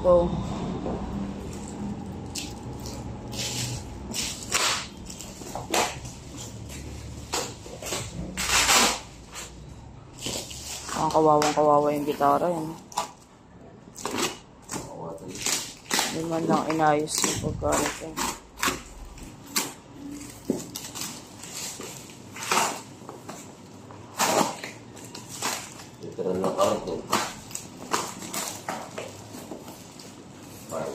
Go. Ang kawawang kawawa yung gitara yun. Hindi man lang inayos yung pagkalit eh. Literal na Bye.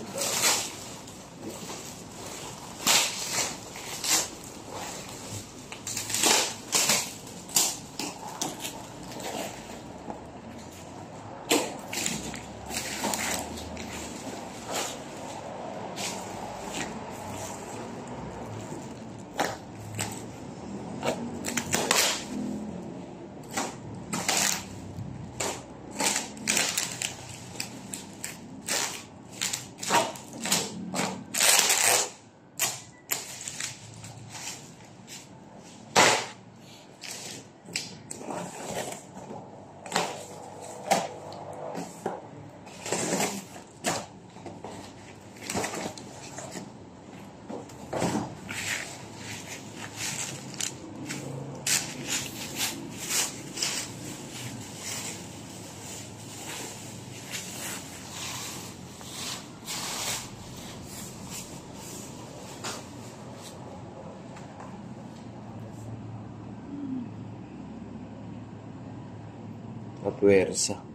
la tuerza.